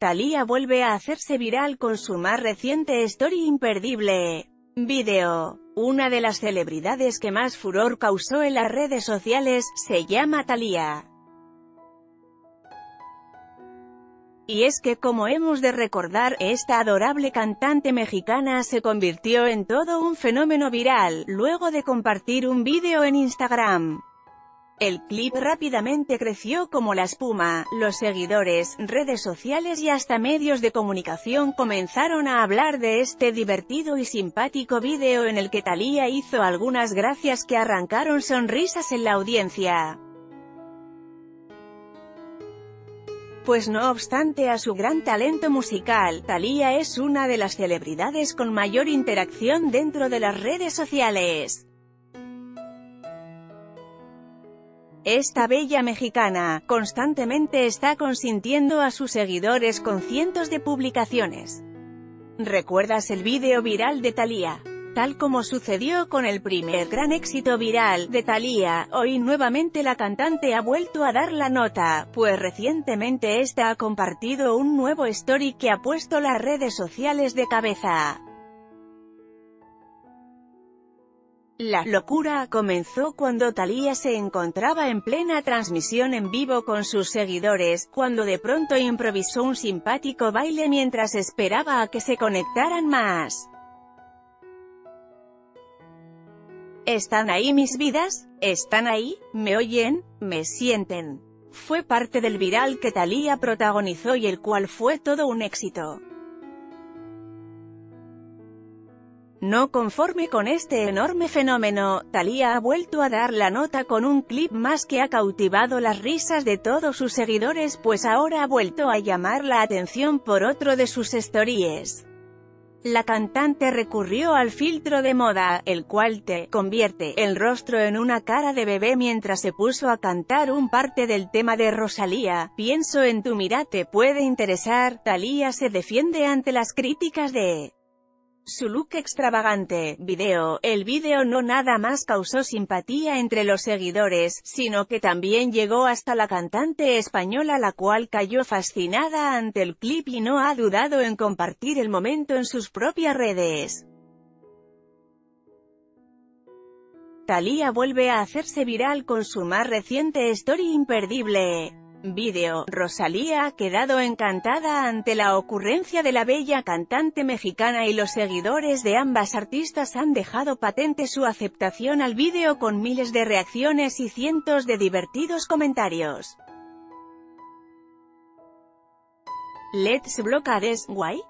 Thalía vuelve a hacerse viral con su más reciente story imperdible. Video. Una de las celebridades que más furor causó en las redes sociales, se llama Thalía. Y es que como hemos de recordar, esta adorable cantante mexicana se convirtió en todo un fenómeno viral, luego de compartir un vídeo en Instagram. El clip rápidamente creció como la espuma, los seguidores, redes sociales y hasta medios de comunicación comenzaron a hablar de este divertido y simpático vídeo en el que Thalía hizo algunas gracias que arrancaron sonrisas en la audiencia. Pues no obstante a su gran talento musical, Thalía es una de las celebridades con mayor interacción dentro de las redes sociales. Esta bella mexicana, constantemente está consintiendo a sus seguidores con cientos de publicaciones. ¿Recuerdas el vídeo viral de Thalía? Tal como sucedió con el primer gran éxito viral de Thalía, hoy nuevamente la cantante ha vuelto a dar la nota, pues recientemente esta ha compartido un nuevo story que ha puesto las redes sociales de cabeza. La locura comenzó cuando Thalía se encontraba en plena transmisión en vivo con sus seguidores, cuando de pronto improvisó un simpático baile mientras esperaba a que se conectaran más. ¿Están ahí mis vidas? ¿Están ahí? ¿Me oyen? ¿Me sienten? Fue parte del viral que Thalía protagonizó y el cual fue todo un éxito. No conforme con este enorme fenómeno, Thalía ha vuelto a dar la nota con un clip más que ha cautivado las risas de todos sus seguidores pues ahora ha vuelto a llamar la atención por otro de sus stories. La cantante recurrió al filtro de moda, el cual te convierte el rostro en una cara de bebé mientras se puso a cantar un parte del tema de Rosalía, Pienso en tu mirada te puede interesar, Thalía se defiende ante las críticas de su look extravagante, video, el video no nada más causó simpatía entre los seguidores, sino que también llegó hasta la cantante española la cual cayó fascinada ante el clip y no ha dudado en compartir el momento en sus propias redes. Thalía vuelve a hacerse viral con su más reciente story imperdible. Vídeo, Rosalía ha quedado encantada ante la ocurrencia de la bella cantante mexicana y los seguidores de ambas artistas han dejado patente su aceptación al vídeo con miles de reacciones y cientos de divertidos comentarios. Let's block this, why?